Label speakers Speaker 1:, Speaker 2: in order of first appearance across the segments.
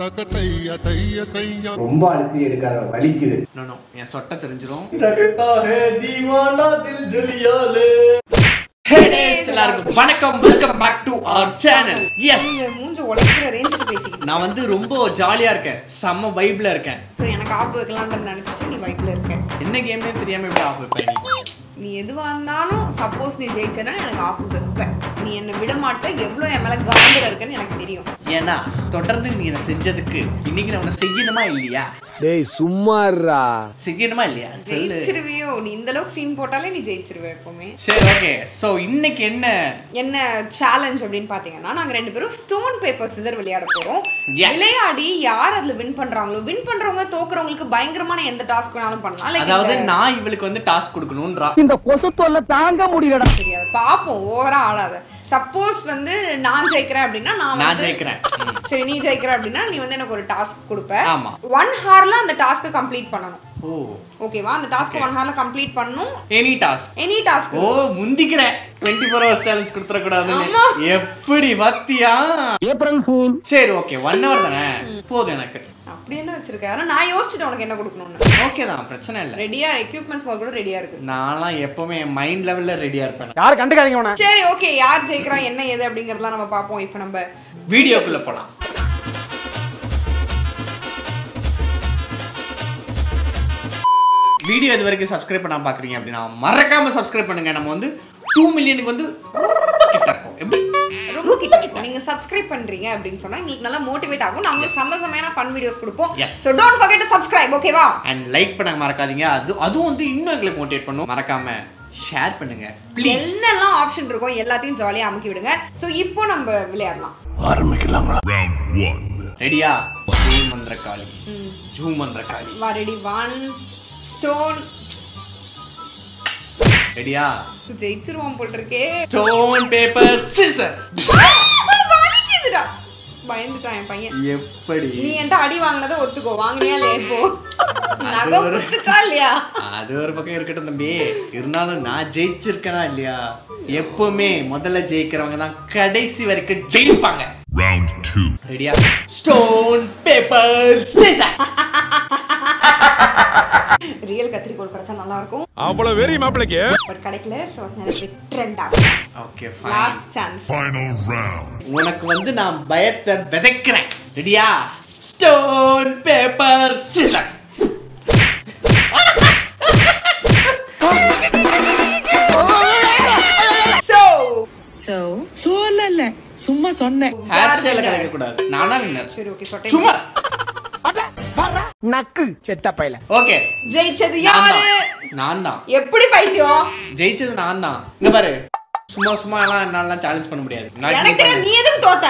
Speaker 1: தக்க தைய தைய தையா.
Speaker 2: ரொம்ப அழுத்தி எடுக்காத வலிக்குது.
Speaker 3: நோ நோ என் சொட்டை guys, எல்லாருக்கும் வணக்கம். Welcome back to our channel S
Speaker 4: மூஞ்ச உடைக்கிற ரேஞ்சுக்கு பேசிக்கிட்டு
Speaker 3: நான் வந்து ரொம்ப ஜாலியா இருக்கேன். செம்ம வைப்ல இருக்கேன்.
Speaker 4: ஸோ எனக்கு ஆப் வைக்கலாம்னு நினைச்சிட்டு நீ வைப்ல இருக்க.
Speaker 3: என்ன கேம்னே தெரியாம எப்படி ஆஃப் வைப்பேன் நீ?
Speaker 4: எதுவா இருந்தாலும் சப்போஸ் நீ ஜெயிச்சனா எனக்கு ஆப்பு வைப்ப. நீ என்னை விட மாட்ட எவ்வளோ என் மேல காண்டில் இருக்கன்னு எனக்கு தெரியும்.
Speaker 3: ஏன்னா தொடர்ந்து நீ என்ன செஞ்சதுக்கு இன்னைக்கு நான் உன்னை செய்யணுமா இல்லையா?
Speaker 5: டேய் சும்மாறா
Speaker 3: செய்யணுமா இல்லையா?
Speaker 4: ஜெயிச்சிருவியோ நீ இந்த அளவுக்கு சீன் போட்டாலே நீ ஜெயிச்சிருவ எப்பவுமே.
Speaker 3: சரி ஓகே சோ இன்னைக்கு என்ன?
Speaker 4: என்ன சேலஞ்ச் அப்படின்னு பாத்தீங்கன்னா நாங்க ரெண்டு பேரும் ஸ்டோன் பேப்பர் சிசர் விளையாட போறோம். விளையாடி யார் அதுல வின் பண்றாங்களோ வின் பண்றவங்க தோக்குறவங்களுக்கு பயங்கரமான எந்த டாஸ்க் வேணாலும் பண்ணலாம்.
Speaker 3: அதாவது நான் இவளுக்கு வந்து டாஸ்க் கொடுக்கணும்ன்றா.
Speaker 5: இந்த கொசு தொல்லை தாங்க முடியலடா.
Speaker 4: தெரியாது. பாப்போம் ஓவரா ஆடாத சப்போஸ் வந்து நான் ஜெயிக்கிறேன் அப்படின்னா நான்
Speaker 3: நான் ஜெயிக்கிறேன்.
Speaker 4: சரி நீ ஜெயிக்கிற அப்படின்னா நீ வந்து எனக்கு ஒரு டாஸ்க் கொடுப்ப.
Speaker 3: ஆமா.
Speaker 4: ஒன் ஹார்ல அந்த டாஸ்க்கை கம்ப்ளீட் பண்ணணும்.
Speaker 3: ஓ.
Speaker 4: ஓகேவா அந்த டாஸ்க் ஒன் ஹார்ல கம்ப்ளீட் பண்ணணும்
Speaker 3: எனி டாஸ்க்
Speaker 4: எனி டாஸ்க்
Speaker 3: ஓ முந்திக்கிறேன். டுவெண்ட்டி ஃபோர் ஹவர்ஸ் சேலஞ்ச் கொடுத்துட
Speaker 4: ஆமா.
Speaker 3: எப்படி பத்தியா
Speaker 5: ஏப்ரல் ஃபூல்
Speaker 3: சரி ஓகே ஒன் ஹவர் தானே? போதும் எனக்கு.
Speaker 4: அப்படி என்ன வச்சிருக்க? ஆனா நான் யோசிச்சுட்டு உனக்கு என்ன கொடுக்கணும்னு.
Speaker 3: ஓகே தான் பிரச்சனை இல்லை.
Speaker 4: ரெடியா எக்யூப்மெண்ட்ஸ் கூட ரெடியா இருக்கு.
Speaker 3: நான்லாம் எப்பவுமே மைண்ட் லெவல்ல ரெடியா இருப்பேன்.
Speaker 5: யாரும் கண்டுக்காதீங்க உன
Speaker 4: சரி ஓகே யார் ஜெயிக்கிறா என்ன ஏது அப்படிங்கறதெல்லாம் நம்ம பார்ப்போம். இப்போ நம்ம
Speaker 3: வீடியோக்குள்ள போலாம். வீடியோ இது வரைக்கும் சப்ஸ்கிரைப் பண்ணாம பாக்குறீங்க அப்படின்னா மறக்காம சப்ஸ்கிரைப் பண்ணுங்க. நம்ம வந்து டூ மில்லியனுக்கு வந்து கிட்ட இருக்கோம். எப்படி?
Speaker 4: கிட்ட கிட்ட நீங்க சப்ஸ்கிரைப் பண்றீங்க அப்படின்னு சொன்னா எங்களுக்கு நல்லா மோட்டிவேட் ஆகும். நம்மளுக்கு செம்ம செம்மையான ஃபன் வீடியோஸ் கொடுப்போம். So don't forget to subscribe ஓகேவா
Speaker 3: அண்ட் லைக் பண்ண மறக்காதீங்க. அது அதுவும் வந்து இன்னும் எங்களுக்கு மோட்டிவேட் பண்ணும். மறக்காம ஷேர் பண்ணுங்க. ப்ளீஸ்
Speaker 4: என்னெல்லாம் ஆப்ஷன் இருக்கோ எல்லாத்தையும் ஜாலியா அமுக்கி விடுங்க. சோ இப்போ நம்ம விளையாடலாம்.
Speaker 3: ரெடியா ஜூ மந்திரகாளி ஜூ மந்திரகாளி
Speaker 4: வா ரெடி ஒன் ஸ்டோன்
Speaker 3: ரெடியா
Speaker 4: ஜெயிச்சிருவோம் போல் இருக்கே
Speaker 3: ஸ்டோன் பேப்பர் சிசர்
Speaker 4: வலிக்குதுடா. பயந்துட்டான் என் பையன்.
Speaker 3: எப்படி?
Speaker 4: நீ என்கிட்ட அடி வாங்கினதை ஒத்துக்கோ. வாங்கினியா இல்லையா இப்போ? குத்துச்சா இல்லையா?
Speaker 3: அது ஒரு பக்கம் இருக்கட்டும் தம்பி. இருந்தாலும் நான் ஜெயிச்சிருக்கேனா இல்லையா? எப்பவுமே முதல்ல ஜெயிக்கிறவங்க தான் கடைசி வரைக்கும் ஜெயிப்பாங்க. ரெடியா ஸ்டோன் பேப்பர் சிசர்
Speaker 4: ரியல் கத்திரிக்கோல் கிடைச்சா நல்லா இருக்கும்
Speaker 5: அவ்வளவு வெறி மாப்பிளைக்கு?
Speaker 4: பட் கிடைக்கல எனக்கு ட்ரெண்டா
Speaker 3: okay fine
Speaker 4: last chance
Speaker 1: Final round.
Speaker 3: உனக்கு வந்து நான் பயத்தை விதைக்கிறேன். ரெடியா ஸ்டோன் பேப்பர் சிசர்
Speaker 6: சொல்லல. சும்மா சொன்னேன்.
Speaker 3: ஹேர் ஸ்டைல கலைக்க கூடாது நான் வின்னர்
Speaker 4: சரி ஓகே
Speaker 3: சும்மா.
Speaker 5: நக்கு செத்த பையல.
Speaker 3: ஓகே.
Speaker 4: ஜெயிச்சது
Speaker 3: நான்
Speaker 4: யாரு?
Speaker 3: தான் நான் தான்.
Speaker 4: எப்படி பைத்தியம்?
Speaker 3: ஜெயிச்சது நான் தான். இங்க பாரு. சும்மா சும்மா எல்லாம் என்னால சேலஞ்ச் பண்ண முடியாது.
Speaker 4: எனக்கு நீ எதுக்கு தோத்த.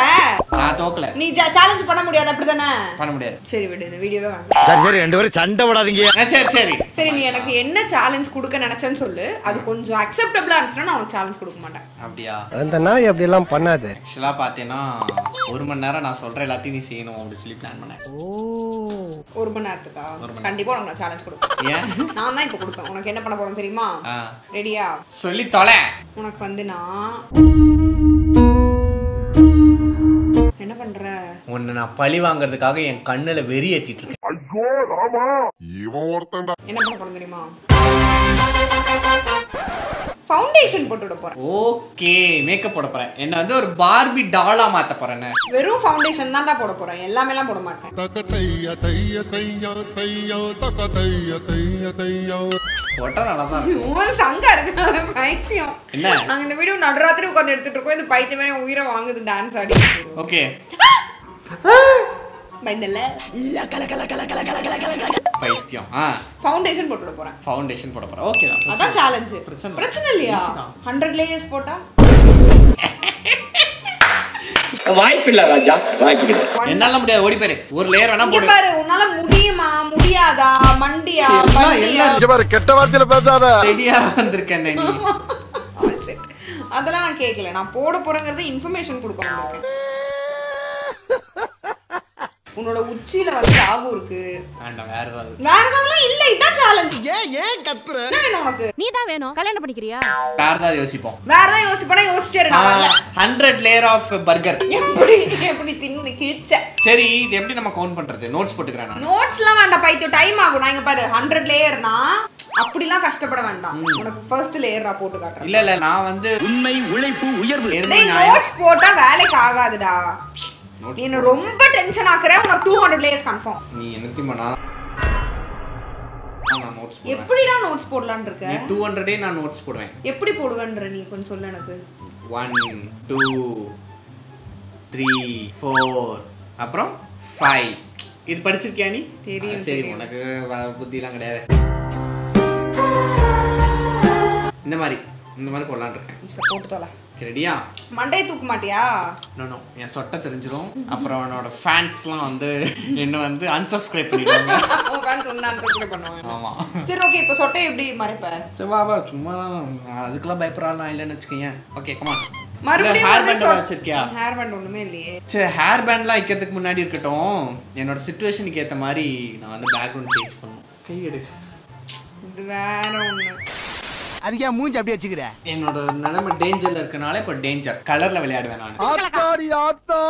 Speaker 3: நான் தோக்கல.
Speaker 4: நீ சேலஞ்ச் பண்ண முடியாது அப்படிதானே?
Speaker 3: பண்ண முடியாது.
Speaker 4: சரி விடு இந்த வீடியோவே வேண்டாம்
Speaker 5: சரி சரி ரெண்டு பேரும் சண்டை விடாதீங்க
Speaker 3: ஆ, சரி சரி.
Speaker 4: சரி நீ எனக்கு என்ன சேலஞ்ச் கொடுக்க நினைச்சேன்னு சொல்லு. அது கொஞ்சம் அக்செப்டபிளா இருந்துச்சுன்னா நான் உனக்கு சேலஞ்ச் கொடுக்க மாட்டேன்.
Speaker 3: அப்படியா?
Speaker 5: அந்த நாய் அப்படி எல்லாம் பண்ணாது.
Speaker 3: ஆக்சுவலா பாத்தீங்கன்னா ஒரு மணி நேரம் நான் சொல்ற எல்லாத்தையும் நீ செய்யணும் அப்படின்னு சொல்லி பிளான் பண்ணேன்.
Speaker 4: ஒரு மணி நேரத்துக்கா? கண்டிப்பா உனக்கு நான் சேலஞ்ச் கொடுப்பேன்.
Speaker 3: ஏன்?
Speaker 4: நான் தான் இப்போ கொடுப்பேன். உனக்கு என்ன பண்ண போறோம் தெரியுமா. ரெடியா
Speaker 3: சொல்லி தொலை.
Speaker 4: உனக்கு வந்து என்ன பண்ற?
Speaker 3: உன்னை நான் பழி வாங்குறதுக்காக என் கண்ணுல வெறி ஏத்திட்டு இருக்கேன்.
Speaker 1: இவன் ஒருத்தன்டா.
Speaker 4: என்ன பண்ண போறோம் தெரியுமா? ஃபவுண்டேஷன் போட்டு விட போறேன்.
Speaker 3: ஓகே மேக்கப் போட போறேன். என்ன வந்து ஒரு பார்பி டாலா மாத்த போறேன்
Speaker 4: வெறும் ஃபவுண்டேஷன் தான்டா போட போறேன். எல்லாமேலாம் போட மாட்டேன்.
Speaker 1: தக்க தைய தைய தையா தையா தக்க தைய தைய தையா.
Speaker 3: போட்டா நல்லா தான் இருக்கும்.
Speaker 4: ஒரு சங்கா இருக்கு. பைத்தியம்.
Speaker 3: என்ன?
Speaker 4: நாங்க இந்த வீடியோ நடுராத்திரி உட்காந்து எடுத்துட்டு இருக்கோம். இந்த பைத்தியம் உயிரை வாங்குது டான்ஸ் ஆடி
Speaker 3: ஓகே.
Speaker 4: பயந்தல்ல
Speaker 3: பைத்தியம். ஆ.
Speaker 4: ஃபவுண்டேஷன் போட்டு போறேன்.
Speaker 3: ஃபவுண்டேஷன் போட போறேன். ஓகே தான்.
Speaker 4: அதான் சேலஞ்ச்
Speaker 3: பிரச்சனை.
Speaker 4: பிரச்சனை இல்லையா?
Speaker 3: Easy தான்.
Speaker 4: ஹண்ட்ரட் லேயர்ஸ் போட்டா?
Speaker 7: வாய்ப்பில்லை ராஜா. வாய்ப்பில்லை
Speaker 3: என்னால முடியாது. ஓடி போயிரு ஒரு லேயர் வேணா போடு.
Speaker 4: பாரு உன்னால முடியுமா? முடியாதா? மண்டியா?
Speaker 3: எல்லாம்
Speaker 5: பாரு கெட்ட வார்த்தையில பேசாத.
Speaker 3: ரெடியா வந்திருக்கேன் நீ.
Speaker 4: அதெல்லாம் நான் கேட்கல நான் போட போறேங்கிறது இன்ஃபர்மேஷன் கொடுக்க வந்திருக்கேன் உன்னோட உச்சியில வந்து ராகு இருக்கு.
Speaker 3: வேண்டாம் வேற ஏதாவது.
Speaker 4: வேற ஏதாவதுலாம் இல்ல இதான் சேலஞ்ச்
Speaker 5: ஏன் ஏன் கத்துற?
Speaker 4: என்ன வேணும் உனக்கு?
Speaker 8: நீ தான் வேணும். கல்யாணம் பண்ணிக்கிறியா?
Speaker 3: வேற ஏதாவது யோசிப்போம்.
Speaker 4: வேற ஏதாவது யோசிப்பா யோசிச்சே.
Speaker 3: ஹண்ட்ரட் லேயர் ஆஃப் பர்கர்
Speaker 4: எப்படி எப்படி தின்னு கிழிச்ச.
Speaker 3: சரி இது எப்படி நம்ம கவுண்ட் பண்றது? நோட்ஸ் போட்டுக்கிறேன் நான்.
Speaker 4: நோட்ஸ்லாம் வேண்டாம் பைத்தியம். டைம் ஆகும். நான் இங்க பாரு ஹண்ட்ரட் லேயர்னா அப்படிலாம் கஷ்டப்பட வேண்டாம். உனக்கு ஃபர்ஸ்ட் லேயர் நான் போட்டு காட்டுறேன்.
Speaker 3: இல்ல இல்ல நான் வந்து
Speaker 7: உண்மை உழைப்பு உயர்வு.
Speaker 4: நோட்ஸ் போட்டா வேலைக்கு ஆகாதுடா. நீ ரொம்ப டென்ஷன் ஆக்குற உனக்கு டூ ஹண்ட்ரட் லேயர்ஸ் கன்ஃபார்ம்
Speaker 3: நீ என்னத்தையும் பண்ணா நான் நோட்ஸ் போடுவேன்.
Speaker 4: எப்படிடா நோட்ஸ் போடலாம்னு இருக்க?
Speaker 3: டூ ஹண்ட்ரடே நான் நோட்ஸ் போடுவேன்.
Speaker 4: எப்படி போடுவேன்ற நீ கொஞ்சம் சொல்லு எனக்கு.
Speaker 3: ஒன் டூ த்ரீ ஃபோர் அப்புறம் ஃபைவ் இது படிச்சிருக்கியா நீ?
Speaker 4: தெரியும்,
Speaker 3: சரி. உனக்கு புத்திலாம் கிடையாது. இந்த மாதிரி இந்த மாதிரி போடலான்னு இருக்கேன்.
Speaker 4: போட்டு தொலை.
Speaker 3: ரெடியா
Speaker 4: மண்டையை தூக்க மாட்டியா?
Speaker 3: நோ நோ என் சொட்டை தெரிஞ்சிரும். அப்புறம் என்னோட ஃபேன்ஸ்லாம் வந்து என்ன வந்து unsubscribe பண்ணிடுவாங்க.
Speaker 4: உன் fans ஒண்ணு unsubscribe பண்ணுவாங்க.
Speaker 3: ஆமா.
Speaker 4: சரி ஓகே இப்போ சொட்டை எப்படி மறைப்ப?
Speaker 3: சரி வா வா. சும்மா தான் அதுக்கெல்லாம் பயப்படுறாள் நான் இல்லைன்னு வச்சுக்கோங்க ஓகே கமான்
Speaker 4: மறுபடியும்
Speaker 3: ஹேர் பேண்ட் வச்சிருக்கியா?
Speaker 4: ஹேர் பேண்ட் ஒண்ணுமே இல்லையே.
Speaker 3: சரி ஹேர் பேண்ட்லாம் வைக்கிறதுக்கு முன்னாடி இருக்கட்டும். என்னோட சுச்சுவேஷனுக்கு ஏற்ற மாதிரி நான் வந்து பேக்ரவுண்ட் சேஞ்ச் பண்ணும் கையெடு.
Speaker 4: இது வேற ஒண்ணு.
Speaker 5: அதுக்கு ஏன் மூஞ்சி அப்படியே வச்சுக்கிற?
Speaker 3: என்னோட நிலைமை டேஞ்சர்ல இருக்கனால இப்ப டேஞ்சர் கலர்ல விளையாடுவேன் நான்.
Speaker 5: ஆத்தா.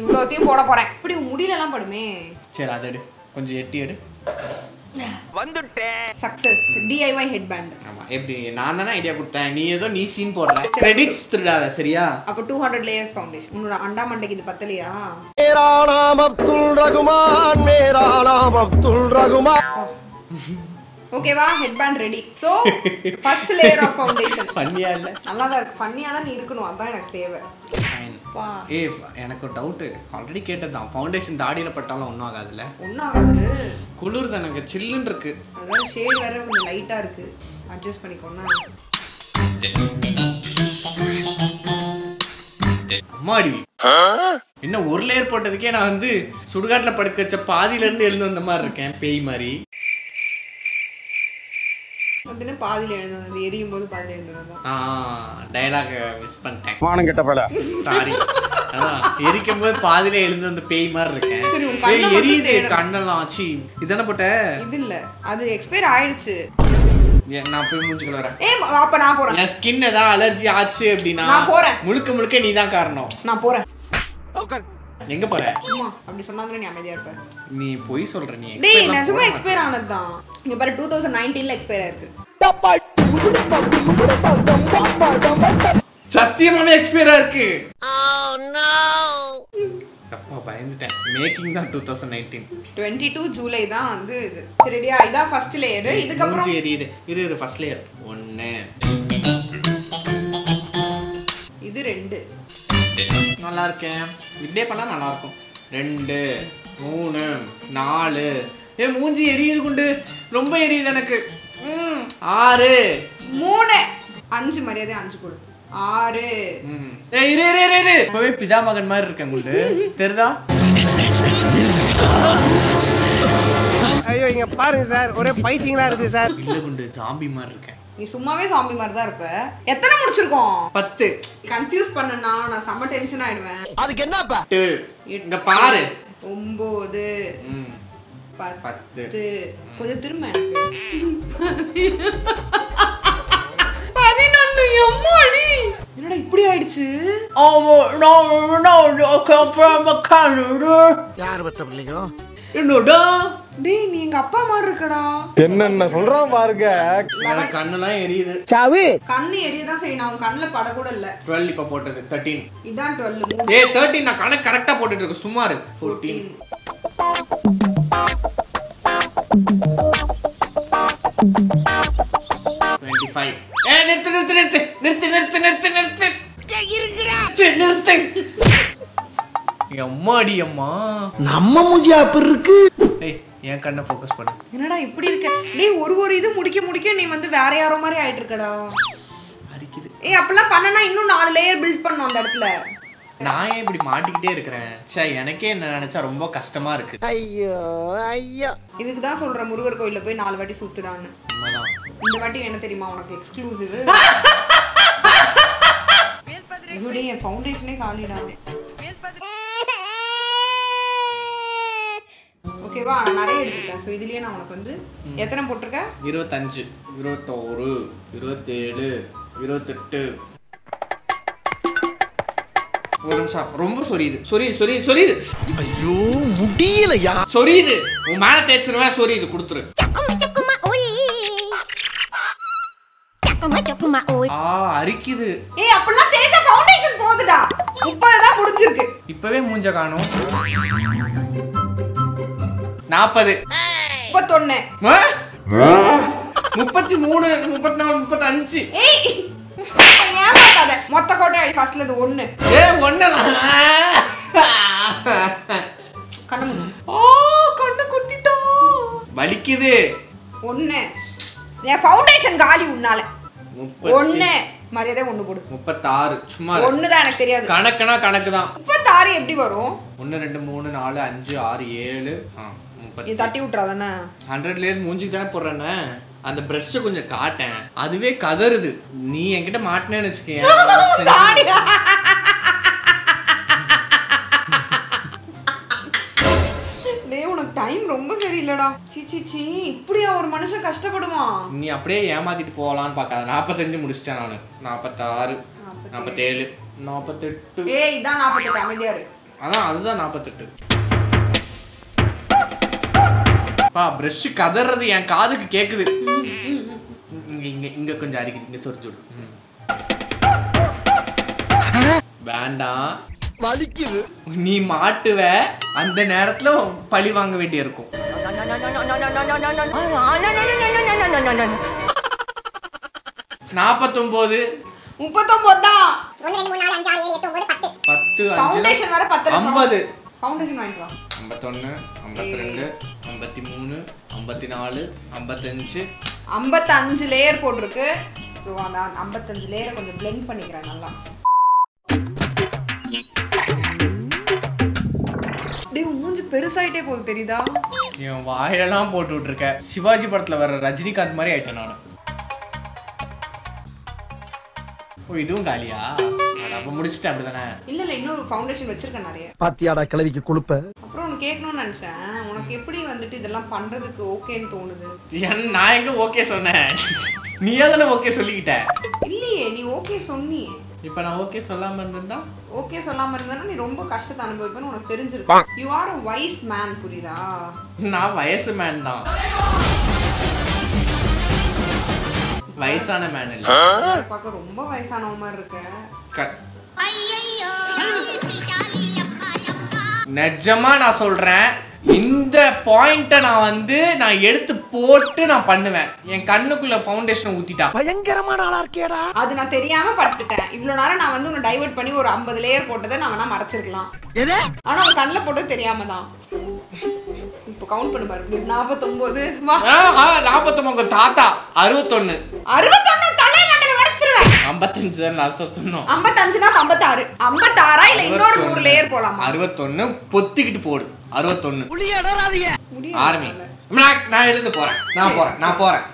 Speaker 4: இவ்வளோத்தையும் போட போறேன். இப்படி முடியலலாம் படுமே.
Speaker 3: சரி அதை எடு. கொஞ்சம் எட்டி எடு. வந்துட்டேன்.
Speaker 4: சக்சஸ் டிஐஒய் ஹெட் பேண்ட்
Speaker 3: ஆமா எப்படி? நான் தானே ஐடியா கொடுத்தேன். நீ ஏதோ நீ சீன் போடல. கிரெடிட்ஸ் திருடாத சரியா?
Speaker 4: அப்ப 200 லேயர்ஸ் ஃபவுண்டேஷன் உன்னோட அண்டா மண்டைக்கு இது பத்தலையா?
Speaker 5: மேரா நாம் அப்துல் ரகுமான் மேரா நாம் அப்துல் ரகுமான்.
Speaker 4: ஓகேவா? Head band ready so first layer of foundation
Speaker 3: பண்ணியா இல்ல?
Speaker 4: நல்லா தான் இருக்கு. ஃபன்னியாக தான் நீ இருக்கணும். அதான் எனக்கு தேவை.
Speaker 3: ஏய் எனக்கு ஒரு டவுட்டு ஆல்ரெடி கேட்டதுதான். ஃபவுண்டேஷன் தாடியில் பட்டாலும் ஒன்றும் ஆகாதுல்ல?
Speaker 4: ஒன்றும் ஆகாது.
Speaker 3: குளிர் எனக்கு. சில்லுன்னு இருக்கு.
Speaker 4: அதான் ஷேட் வேற கொஞ்சம் லைட்டாக இருக்கு. அட்ஜஸ்ட் பண்ணிக்கோண்ணா.
Speaker 3: அம்மாடி. என்ன ஒரு லேயர் போட்டதுக்கே நான் வந்து சுடுகாட்டில் படுக்க வச்ச பாதியில இருந்து எழுந்து வந்த மாதிரி இருக்கேன். பேய் மாதிரி.
Speaker 4: அப்படின்னு பாதியில் எழுந்தது. எரியும் போது பாதியில் எழுந்தது.
Speaker 3: ஆ டயலாக மிஸ் பண்ணிட்டேன்.
Speaker 7: வானம் கெட்ட பல.
Speaker 3: சாரி அதான் எரிக்கும் போது பாதியில எழுந்து வந்த பேய் மாதிரி இருக்கேன். எரியுது. கண்ணெல்லாம். ஆச்சு இதானே போட்ட?
Speaker 4: இது இல்ல. அது எக்ஸ்பயர் ஆயிடுச்சு.
Speaker 3: நான் போய் மூஞ்சிக்கல வரேன்.
Speaker 4: ஏ அப்ப நான் போறேன்.
Speaker 3: என் ஸ்கின் ஏதாவது அலர்ஜி ஆச்சு அப்படின்னா
Speaker 4: நான் போறேன்.
Speaker 3: முழுக்க முழுக்க நீ தான் காரணம்.
Speaker 4: நான் போறேன்.
Speaker 3: எங்க போற?
Speaker 4: சும்மா அப்படி சொன்னாதானே நீ அமைதியா இருப்ப.
Speaker 3: நீ பொய் சொல்ற நீ
Speaker 4: டேய்
Speaker 3: போட
Speaker 4: எக்ஸ்பயர் ஆனதுதான். இங்க பாரு டூ தௌசண்ட் நைன்டீன்ல எக்ஸ்பயர் ஆயிருக்கு.
Speaker 3: சத்தியமாவே எக்ஸ்பயரா இருக்கு அப்பா பயந்துட்டேன். மேக்கிங் தான் two thousand nineteen
Speaker 4: twenty two July தான் வந்து இது. சரிடியா இதான் ஃபர்ஸ்ட் லேயர் இதுக்கப்புறம்
Speaker 3: மூஞ்சி எரியுது. இரு இரு ஃபர்ஸ்ட் லேயர் ஒன்னு
Speaker 4: இது ரெண்டு.
Speaker 3: நல்லா இருக்கேன். இப்படியே பண்ணா நல்லா இருக்கும். ரெண்டு மூணு நாலு. ஏ மூஞ்சி எரியுது குண்டு. ரொம்ப எரியுது எனக்கு. ஆறு.
Speaker 4: மூணு. அஞ்சு மரியாதை அஞ்சு கொடு. ஆறு.
Speaker 3: இரு இரு இரு இரு. இப்பவே பிதா மகன் மாதிரி இருக்கேன் குண்டு. தெரியுதா
Speaker 5: ஐயோ இங்க பாருங்க சார். ஒரே பைத்தியங்களா இருக்கு சார்.
Speaker 3: இல்ல குண்டு சாம்பி மாதிரி இருக்கேன்.
Speaker 4: நீ சும்மாவே சாம்பி மாதிரி தான் இருப்ப. எத்தனை முடிச்சிருக்கோம்?
Speaker 3: பத்து.
Speaker 4: கன்ஃபியூஸ் பண்ணனா நான் செம்ம டென்ஷன் ஆயிடுவேன்.
Speaker 5: அதுக்கு என்னப்பா
Speaker 3: எட்டு. இங்க பாரு.
Speaker 4: ஒன்பது
Speaker 3: ம். பத்து.
Speaker 4: கொஞ்சம் திரும்ப பதினொன்னு எம்மாடி? இப்படி ஆயிடுச்சு?
Speaker 5: யார் பத்த
Speaker 3: என்னோட?
Speaker 4: டேய் நீ அப்பா மாதிரி இருக்கடா.
Speaker 7: என்னென்ன சொல்றான் பாருங்க.
Speaker 3: கண்ணெல்லாம் எரியுது.
Speaker 4: கண்ணு எரியதான் செய்யணும். அவன் கண்ணுல பட கூட இல்ல.
Speaker 3: 12 இப்ப போட்டது 13
Speaker 4: இதான் 12
Speaker 3: ஏய் 13 நான் கணக்கு கரெக்ட்டா போட்டுட்டு இருக்கு சுமார் 14 நிறுத்து நிறுத்து நிறுத்து. நிறுத்து நிறுத்து நிறுத்து நிறுத்து. அம்மாடி அம்மா.
Speaker 5: நம்ம மூஞ்சி அப்படி இருக்கு.
Speaker 3: ஏய் என் கண்ணை ஃபோக்கஸ் பண்ணு.
Speaker 4: என்னடா இப்படி இருக்க? டேய் ஒரு ஒரு இது முடிக்க முடிக்க நீ வந்து வேற யாரோ மாதிரி ஆயிட்டு இருக்கடா
Speaker 3: அரிக்குது.
Speaker 4: ஏய் அப்பெல்லாம் பண்ணனா இன்னும் நாலு லேயர் பில்ட் பண்ணும் அந்த இடத்துல.
Speaker 3: நான் ஏன் இப்படி மாட்டிக்கிட்டே இருக்கிறேன்? சே எனக்கே என்ன நினைச்சா ரொம்ப கஷ்டமா இருக்கு.
Speaker 5: ஐயோ ஐயோ.
Speaker 4: இதுக்கு தான் சொல்றேன் முருகர் கோயில்ல போய் நாலு வாட்டி சுத்துறான்னு. இந்த வாட்டி என்ன தெரியுமா உனக்கு எக்ஸ்க்ளூசிவ் இப்படி என் ஃபவுண்டேஷனே காலிடா. ஓகேவா நான் நிறைய எடுத்துட்டேன் ஸோ இதுலயே நான் உனக்கு வந்து எத்தனை போட்டிருக்கேன்
Speaker 3: இருபத்தஞ்சு இருபத்தோரு இருபத்தேழு இருபத்தெட்டு. ஒரு நிமிஷம். ரொம்ப சொரியுது. சொரியுது சொரியுது சொரியுது.
Speaker 5: ஐயோ முடியலையா?
Speaker 3: சொரியுது. உன் மேல தேய்ச்சிருவேன் சொரியுது. கொடுத்துரு. அரிக்குது.
Speaker 4: ஏய் அப்படிலாம் தேய்ச்ச ஃபவுண்டேஷன் போகுதுடா. முப்பது தான் முடிஞ்சிருக்கு.
Speaker 3: இப்பவே மூஞ்ச காணும். நாற்பது
Speaker 4: முப்பத்தொன்னு.
Speaker 3: முப்பத்தி மூணு முப்பத்தி நாலு முப்பத்தஞ்சு
Speaker 4: ஏய் ஏமாத்தாத. மொத்த கோட்டை ஃபர்ஸ்ட்ல இது ஒண்ணு.
Speaker 3: ஏ ஒன்னலாம்
Speaker 4: கண்ணு.
Speaker 3: ஓ கண்ணு குத்திட்டோம் வலிக்குது.
Speaker 4: ஒண்ணு. என் ஃபவுண்டேஷன் காலி உன்னால. ஒண்ணு. மரியாதை ஒண்ணு கொடு.
Speaker 3: முப்பத்தாறு. சும்மா.
Speaker 4: ஒண்ணுதான் எனக்கு தெரியாது.
Speaker 3: கணக்குனா கணக்கு தான்.
Speaker 4: முப்பத்தாறு எப்படி வரும்?
Speaker 3: ஒன்று ரெண்டு மூணு நாலு அஞ்சு ஆறு ஏழு.
Speaker 4: தட்டி விட்டுறாதானே?
Speaker 3: ஹண்ட்ரட்லேருந்து மூஞ்சிக்கு தானே போடுறேன்னு? அந்த ப்ரெஷ்ஷை கொஞ்சம் காட்டேன். அதுவே கதறுது. நீ என்கிட்ட மாட்டினேன்னு வச்சுக்கேன்
Speaker 4: டைம் ரொம்ப சரியில்லடா. சீ சீ சீ. இப்படியா ஒரு மனுஷன் கஷ்டப்படுவான்?
Speaker 3: நீ அப்படியே ஏமாத்திட்டு போகலான்னு பார்க்காத நாற்பத்தஞ்சு முடிச்சிட்டேன் நான். நாற்பத்தாறு நாற்பத்தேழு நாற்பத்தெட்டு
Speaker 4: ஏய் இதான் நாற்பத்தெட்டு அமைதியாரு
Speaker 3: அதான் அதுதான் நாற்பத்தெட்டு பா ப்ரஷ் கதறது என் காதுக்கு கேக்குது. இங்க இங்க இங்க கொஞ்சம் அடிக்குது. இங்க ம். வேண்டாம்.
Speaker 5: வலிக்குது.
Speaker 3: நீ மாட்டுவ அந்த நேரத்துல பழி வாங்க வேண்டிய இருக்கும். நாப்பத்தொன்பது
Speaker 4: முப்பத்தொன்பது தான்
Speaker 3: பத்து.
Speaker 4: பத்து
Speaker 3: ஐம்பது.
Speaker 4: ஃபவுண்டேஷன் வாங்கிட்டு வா.
Speaker 3: ஐம்பத்தொன்னு ஐம்பத்தி ரெண்டு ஐம்பத்தி மூணு ஐம்பத்தி நாலு ஐம்பத்தஞ்சு.
Speaker 4: ஐம்பத்தஞ்சு லேயர் போட்டிருக்கு. ஸோ அந்த ஐம்பத்தஞ்சு லேயரை கொஞ்சம் blend பண்ணிக்கிறேன் நல்லா. மூஞ்சி பெருசாயிட்டே போகுது தெரியுதா?
Speaker 3: என் வாயிலெல்லாம் போட்டு விட்டுருக்க. சிவாஜி படத்துல வர ரஜினிகாந்த் மாதிரி ஆயிட்டேன் நான். ஓ இதுவும் காலியா? அப்ப முடிச்சிட்டேன் அப்படிதானே?
Speaker 4: இல்ல இல்ல இன்னும் ஃபவுண்டேஷன் வச்சிருக்கேன் நிறைய.
Speaker 5: பாத்தியாடா கிளவிக்கு கொழுப்ப.
Speaker 4: கேட்கணும்னு நினைச்சேன். உனக்கு எப்படி வந்துட்டு இதெல்லாம் பண்றதுக்கு ஓகேன்னு தோணுது?
Speaker 3: நான் எங்க ஓகே சொன்னேன்? நீயே தானே ஓகே சொல்லிக்கிட்ட?
Speaker 4: இல்லையே நீ ஓகே சொன்னியே.
Speaker 3: இப்ப நான் ஓகே சொல்லாம இருந்திருந்தா?
Speaker 4: ஓகே சொல்லாம இருந்தா நீ ரொம்ப கஷ்டத்தை அனுபவிப்பேன்னு உனக்கு தெரிஞ்சிருக்கும். You are a wise man புரியுதா?
Speaker 3: நான் வயசு மேன் தான். வயசான மேன் இல்ல.
Speaker 4: பார்க்க ரொம்ப வயசானவ மாதிரி இருக்க.
Speaker 3: நிஜமா நான் சொல்றேன் இந்த பாயிண்ட நான் வந்து நான் எடுத்து போட்டு நான் பண்ணுவேன். என் கண்ணுக்குள்ள ஃபவுண்டேஷன் ஊத்திட்டா.
Speaker 5: பயங்கரமான ஆளா இருக்கேடா.
Speaker 4: அது நான் தெரியாம படுத்துட்டேன். இவ்வளவு நேரம் நான் வந்து உன்னை டைவர்ட் பண்ணி ஒரு 50 லேயர் போட்டதை நான் வேணா மறைச்சிருக்கலாம். ஆனா உன் கண்ணுல போட்டது தெரியாம தான். இப்போ கவுண்ட் பண்ணு பாரு. நாற்பத்தொன்பது வா.
Speaker 3: நாற்பத்தொம்பது உங்க தாத்தா அறுபத்தொன்னு.
Speaker 4: அறுபத்தொன்னு?
Speaker 3: ஐம்பத்தஞ்சு தான் லாஸ்டா சொன்னோம்.
Speaker 4: ஐம்பத்தஞ்சுனா ஐம்பத்தாறு. ஐம்பத்தாறா இல்ல இன்னொரு நூறு லேயர் போலாமா
Speaker 3: அறுபத்தொன்னு பொத்திக்கிட்டு போடு. அறுபத்தொன்னு. ஆர்மி. நான் நான் எழுந்து போறேன். நான் போறேன் நான் போறேன்.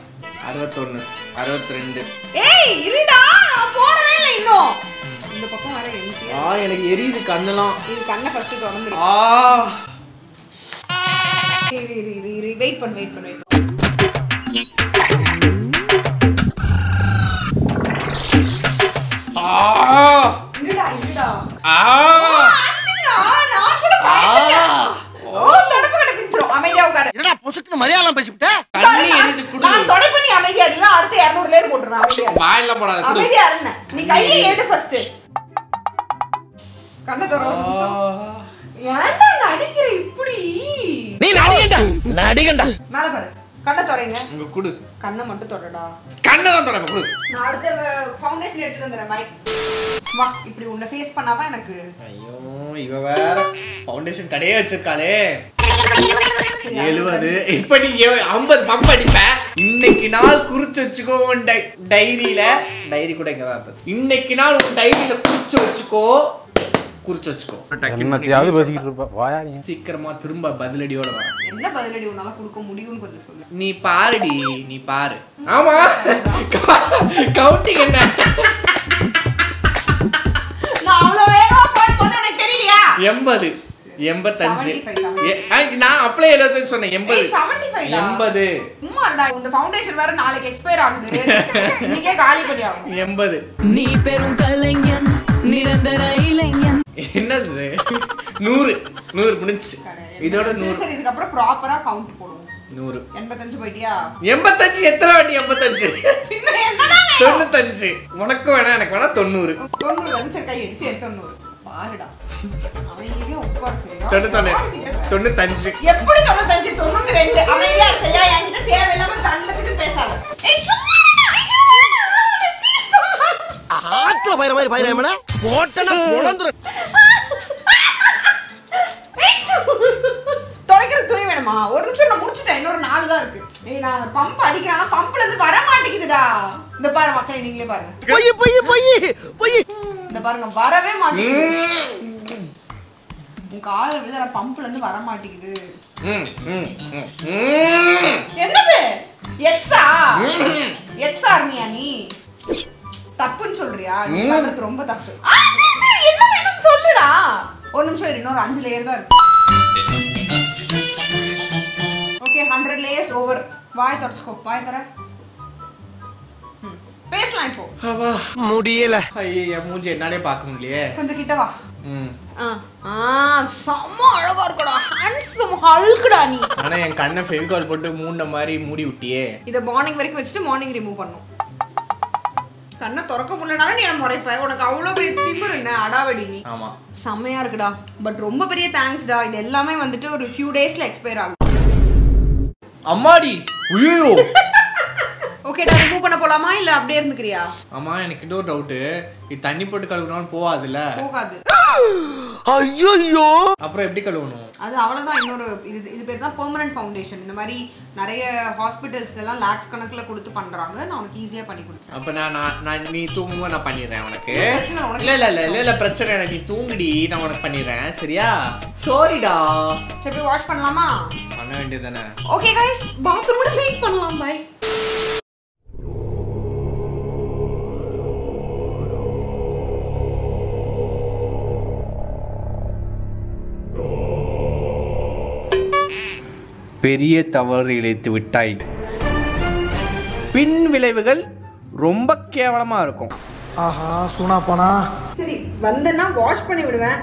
Speaker 3: அறுபத்தொன்னு அறுபத்தி ரெண்டு
Speaker 4: ஏய் இருடா நான் போனதே இல்ல இன்னும். இந்த பக்கம் வர எம்டி
Speaker 3: ஆ எனக்கு எரியுது கண்ணெல்லாம்.
Speaker 4: இது கண்ணை ஃபர்ஸ்ட் திறந்துரு.
Speaker 3: ஆ.
Speaker 4: இரு இரு இரு இரு. வெயிட் பண்ணு வெயிட் பண்ணு. இருடா இருடா
Speaker 3: ஆ
Speaker 4: ஆண்டியா, நான் கூட பயந்துட்டேன். ஓ, தொடப்பு கிடக்குன்னு அமைதியா உட்காரு.
Speaker 5: என்னடா பொசுக்கு மலையாளம் பேசிவிட்ட
Speaker 3: கண்ணு எரியுது குடு
Speaker 4: நான் தொடைப்பு நீ அமைதியா இரு, நான் அடுத்து 200 layer போட்டுருவேன், அமைதியா இரு.
Speaker 3: வாயில போடாத குடு
Speaker 4: அமைதியா இருன்னு. நீ கையை எடு first. கண்ணை திற ஒரு நிமிஷம். ஏன்டா நடிக்கிற இப்படி?
Speaker 7: நீ நடிகண்டா நடிகண்டா
Speaker 4: மேல பாரு. கண்ணை திறங்க.
Speaker 3: உங்க குடு.
Speaker 4: கண்ணை மட்டும் தொடடா.
Speaker 3: கண்ணை தான் தொடங்க குடு.
Speaker 4: நான் அடுத்த ஃபவுண்டேஷன் எடுத்துட்டு வந்துடுறேன். பை வா இப்படி உன்னை ஃபேஸ் பண்ணாதான் எனக்கு.
Speaker 3: ஐயோ இவ வேற ஃபவுண்டேஷன் கடையே வச்சிருக்காளே.
Speaker 4: சரி,
Speaker 3: எழுபது இப்ப நீ ஐம்பது பம்ப் அடிப்ப? இன்னைக்கு நாள் குறிச்சு வச்சுக்கோ உன் டைரியில. டைரி கூட இங்க தான் இருந்தது இன்னைக்கு நாள் உன் டைரியில குறிச்சு வச்சுக்கோ. குறிச்சு வச்சுக்கோ.
Speaker 7: என்னத்தையாவது பேசிக்கிட்டு இருப்பா. வாயா நீ.
Speaker 3: சீக்கிரமா திரும்ப பதிலடியோட நான்
Speaker 4: என்ன பதிலடி உன்னால கொடுக்க முடியும்னு கொஞ்சம் சொல்லு.
Speaker 3: நீ பாருடி நீ பாரு. ஆமா. கவுண்டிங் என்ன?
Speaker 4: நான் அவ்வளவு வேகமா போடும்போது எனக்கு தெரியலையா
Speaker 3: எண்பது. எண்பத்தஞ்சு.
Speaker 4: 75,
Speaker 3: ஏ, ஆ, நான் அப்படியே எழுபத்தஞ்சு சொன்னேன். எண்பது
Speaker 4: ஏய், 75 டா.
Speaker 3: எண்பது.
Speaker 4: சும்மா இருடா இந்த ஃபவுண்டேஷன் வேற நாளைக்கு எக்ஸ்பயர் ஆகுது. இன்னைக்கே காலி
Speaker 3: எண்பது.
Speaker 8: நீ பெரும் கலைஞன் நிரந்தர இளைஞன்.
Speaker 3: என்னது? நூறு நூறு முடிஞ்சு இதோட நூறு.
Speaker 4: சரி இதுக்கப்புறம் ப்ராப்பரா கவுண்ட் போடுவோம்.
Speaker 3: நூறு.
Speaker 4: எண்பத்தஞ்சு போயிட்டியா?
Speaker 3: எண்பத்தஞ்சு? எத்தனை வாட்டி எண்பத்தஞ்சு? தொண்ணூத்தஞ்சு. உனக்கு வேணா எனக்கு வேணா தொண்ணூறு.
Speaker 4: தொண்ணூறு வந்து கை அடிச்சு தொண்ணூறு. பாருடா.
Speaker 3: தொண்ணூத்தஞ்சு.
Speaker 4: எப்படி தொண்ணூத்தஞ்சு? தொண்ணூத்தி ரெண்டு. அமைதியா சரியா? என்கிட்ட தேவையில்லாம தண்டத்துக்கு பேசாத.
Speaker 5: ஆத்துல பயிர மாதிரி பயிர போட்டனா
Speaker 4: சு- துடைக்கிற துணி வேணுமா? ஒரு நிமிஷம் நான் முடிச்சிட்டேன். இன்னொரு நாலு தான் இருக்கு. ஏய் நான் பம்ப் அடிக்கிறேன். ஆனா பம்ப்ல இருந்து வர மாட்டேங்குதுடா. இந்த பாரு மக்களே நீங்களே பாருங்க.
Speaker 5: பொய் பொய் பொய் பொய்.
Speaker 4: இந்த பாருங்க வரவே மாட்டேங்குது. உன் காதல் விழுது ஆனா பம்ப்ல இருந்து வர மாட்டேங்குது. என்னது? எக்ஸா எக்ஸா இருந்தியா நீ? தப்புன்னு சொல்றியா? நீ. பண்றது ரொம்ப தப்பு. என்ன சொல்லுடா. ஒரு நிமிஷம் இன்னொரு அஞ்சு லேயர் தான் இருக்கு. ஓகே ஹண்ட்ரட் லேயர்ஸ் ஓவர் வாய் தொடச்சுக்கோ வாய் தர. பேசலாம் இப்போ.
Speaker 5: முடியல.
Speaker 3: ஐயைய, மூஞ்சி என்னாலே பார்க்க முடியலையே.
Speaker 4: கொஞ்சம் கிட்ட வா.
Speaker 3: ம்.
Speaker 4: ஆ ஆ செம்ம அழகா இருக்குடா. ஹேண்ட்ஸம் ஹல்குடா நீ.
Speaker 3: ஆனா என் கண்ணை ஃபெவிகால் போட்டு மூடின மாதிரி மூடி விட்டியே.
Speaker 4: இதை மார்னிங் வரைக்கும் வச்சுட்டு மார்னிங் ரிமூவ் பண்ணும் கண்ணை திறக்க முடியலனாலும் நீ என்ன முறைப்ப. உனக்கு அவ்வளோ பெரிய திமிரு என்ன? அடாவடி நீ.
Speaker 3: ஆமா.
Speaker 4: செம்மையா இருக்குடா. பட் ரொம்ப பெரிய தேங்க்ஸ்டா இது எல்லாமே வந்துட்டு ஒரு ஃபியூ டேஸ்ல எக்ஸ்பயர் ஆகும்.
Speaker 3: அம்மாடி. ஐயோ
Speaker 4: ஓகேடா ரிமூவ் பண்ண போலாமா? இல்ல அப்படியே இருந்துக்கிறியா?
Speaker 3: ஆமா எனக்கு இன்னொரு டவுட்டு இது தண்ணி போட்டு கழுவினாலும் போகாதுல்ல?
Speaker 4: போகாது.
Speaker 5: ஐயோ
Speaker 3: அப்புறம் எப்படி கழுவணும்?
Speaker 4: அது அவ்வளவுதான். இன்னொரு இது இது பேர் தான் பெர்மனன்ட் ஃபவுண்டேஷன் இந்த மாதிரி நிறைய ஹாஸ்பிட்டல்ஸ் எல்லாம் லேக்ஸ் கணக்குல கொடுத்து பண்றாங்க. நான் உனக்கு ஈஸியா பண்ணி கொடுத்துறேன்.
Speaker 3: அப்ப நான் நான் நீ தூங்கும்போது நான் பண்ணிடுறேன் உனக்கு. இல்ல இல்ல இல்ல இல்ல இல்ல பிரச்சனை இல்லை. நீ தூங்குடி நான் உனக்கு பண்ணிடுறேன். சரியா? சாரிடா
Speaker 4: சரி வாஷ் பண்ணலாமா?
Speaker 3: பண்ண வேண்டியது தானே.
Speaker 4: ஓகே கைஸ் பாத்ரூம்ல மீட் பண்ணலாம். பை
Speaker 3: பெரிய தவறு இழைத்து விட்டாய். பின் விளைவுகள் ரொம்ப கேவலமா இருக்கும்.
Speaker 5: ஆஹா சூனா போனா?
Speaker 4: சரி வந்தேன்னா வாஷ் பண்ணி விடுவேன்.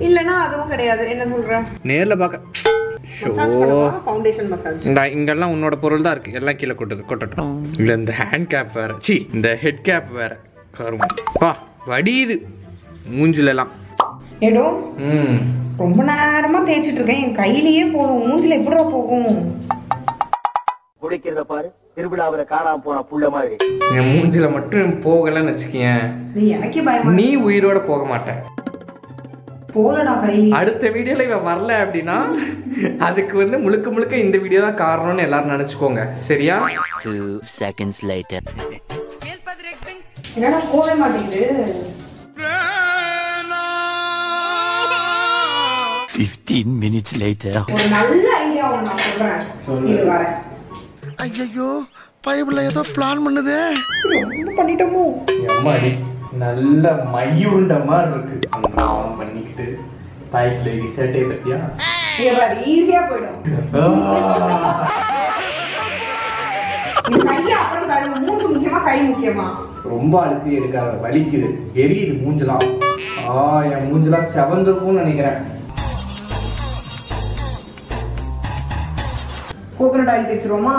Speaker 4: இல்லனா அதுவும் கிடையாது. என்ன சொல்ற?
Speaker 3: நேர்ல பார்க்க இங்கெல்லாம் உன்னோட பொருள் தான் இருக்கு. எல்லாம் கீழே கொட்டது கொட்டட்டும். இல்ல இந்த ஹேண்ட் கேப் வேற. சி இந்த ஹெட் கேப் வேற. கருமம். பா வடியுது. மூஞ்சில எல்லாம்
Speaker 4: ஏடோ
Speaker 3: ம்.
Speaker 4: ரொம்ப நேரமா தேய்ச்சிட்டு இருக்கேன். என் கையிலேயே போடும் மூஞ்சில எப்படிடா போகும்?
Speaker 5: குடிக்கிறத பாரு. திருவிழாவில காணாம போன புள்ள மாதிரி.
Speaker 3: என் மூஞ்சில மட்டும் போகலன்னு வச்சுக்கேன்
Speaker 4: நீ எனக்கே பயமா
Speaker 3: நீ உயிரோட போக மாட்ட
Speaker 4: போலடா கையில.
Speaker 3: அடுத்த வீடியோல இவன் வரல அப்படின்னா அதுக்கு வந்து முழுக்க முழுக்க இந்த வீடியோ தான் காரணம்னு எல்லாரும் நினைச்சுக்கோங்க. சரியா?
Speaker 9: Two seconds later.
Speaker 4: என்னடா போகவே மாட்டேங்குது?
Speaker 9: Fifteen minutes later.
Speaker 4: ஒரு நல்ல ஐடியா ஒன்று நான் சொல்றேன். இது வரேன்.
Speaker 5: ஐயோ பைபிள்ல ஏதோ பிளான் பண்ணுதே.
Speaker 4: ரொம்ப பண்ணிட்டோமோ?
Speaker 3: எம்மாடி நல்ல மையுண்ட மாதிரி இருக்கு. ஆன் பண்ணிக்கிட்டு பைக்ல சட்டை பத்தியா?
Speaker 4: ஈஸியா போயிடும். கையை அப்புறம் கழுவு மூச்சு முக்கியமா கை முக்கியமா?
Speaker 3: ரொம்ப அழுத்தி எடுக்காத வலிக்குது. எரியுது மூஞ்சலாம் ஆ என் மூஞ்சலாம் செவந்திருக்கும்னு நினைக்கிறேன்.
Speaker 4: கோகனட் ஆயில் தேய்ச்சிருவோமா?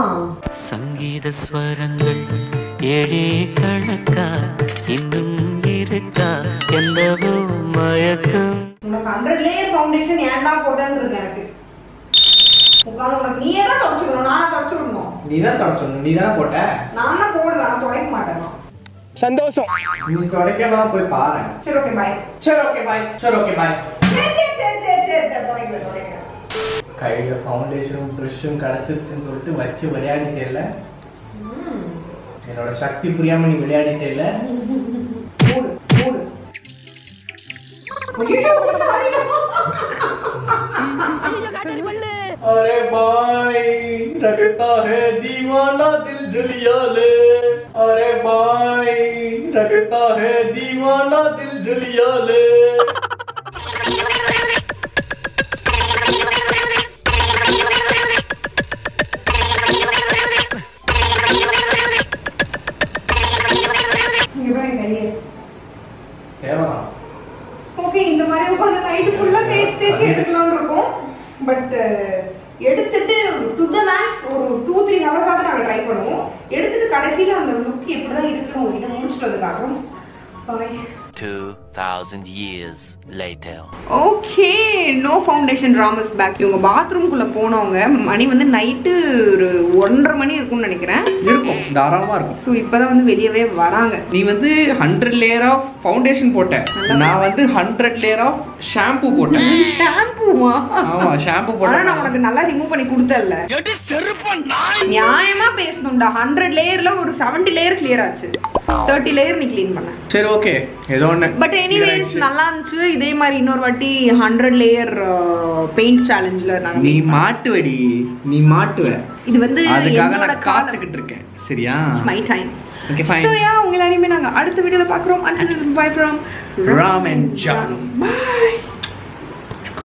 Speaker 9: சங்கீத ஸ்வரங்கள் ஏழே கணக்கா? இன்னும் இருக்கா? என்னவோ மயக்கம்?
Speaker 4: உனக்கு ஹண்ட்ரட் லேயர் ஃபவுண்டேஷன் ஏன்டா போட்டேன்னு இருக்கு எனக்கு. உட்காந்து உனக்கு நீயே தான் தொடச்சுக்கணும் நானா தொடச்சுக்கணும்
Speaker 3: நீ தான் தொடச்சணும் நீ தானே போட்ட?
Speaker 4: நான் தான் போடுவேன் நான் துடைக்க மாட்டேன்.
Speaker 5: சந்தோஷம்.
Speaker 3: நீ துடைக்கலாம் போய் பாரு.
Speaker 4: சரி ஓகே பாய்
Speaker 3: சரி ஓகே பாய் சரி ஓகே பாய்
Speaker 4: சரி சரி சரி சரி துடைக்கிறேன்
Speaker 3: கையில ஃபவுண்டேஷனும் ப்ரெஷ்ஷும் கிடைச்சிருச்சுன்னு சொல்லிட்டு வச்சு விளையாடிட்டேல என்னோட சக்தி புரியாம நீ விளையாடிட்டேல
Speaker 4: மூடு மூடு ஐயோ, sorry.
Speaker 3: अरे भाई रखता है दीवाना दिल दुलिया ले अरे भाई रखता है दीवाना दिल दुलिया ले
Speaker 9: later.
Speaker 4: ஓகே நோ ஃபவுண்டேஷன் ராமஸ் பேக் இவங்க பாத்ரூம்குள்ள போனவங்க மணி வந்து நைட்டு ஒரு ஒன்றரை மணி இருக்கும்னு நினைக்கிறேன்.
Speaker 3: இருக்கும். தாராளமா இருக்கும்.
Speaker 4: ஸோ இப்போதான் வந்து வெளியவே வராங்க.
Speaker 3: நீ வந்து ஹண்ட்ரட் லேயர் ஆஃப் ஃபவுண்டேஷன் போட்ட. நான் வந்து ஹண்ட்ரட் லேயர் ஆஃப் ஷாம்பு போட்டேன்
Speaker 4: ஷாம்புவா
Speaker 3: ஆமா ஷாம்பு
Speaker 4: ஆனா நான்
Speaker 3: போட்டேன்
Speaker 4: உனக்கு நல்லா ரிமூவ் பண்ணி கொடுத்தல நியாயமா பேசணும்டா. ஹண்ட்ரட் லேயர்ல ஒரு செவன்டி லேயர் கிளியர் ஆச்சு. தேர்ட்டி லேயர் நீ க்ளீன் பண்ண.
Speaker 3: சரி ஓகே ஏதோ ஒண்ணு
Speaker 4: பட் எனிவேஸ் நல்லா இருந்துச்சு. இதே மாதிரி இன்னொரு வாட்டி ஹண்ட்ரட் லேயர் பெயிண்ட் சேலஞ்சில்
Speaker 3: நீ
Speaker 4: நாங்கள்
Speaker 3: மாட்டுவடி. நீ மாட்டுவ.
Speaker 4: இது வந்து
Speaker 3: அதுக்காக நான் காத்துக்கிட்டு இருக்கேன் சரியா?
Speaker 4: My time
Speaker 3: okay
Speaker 4: so
Speaker 3: fine
Speaker 4: yeah உங்க எல்லாரையுமே நாங்கள் அடுத்த வீடியோவில் பார்க்குறோம். And bye from
Speaker 3: Ram and John
Speaker 4: bye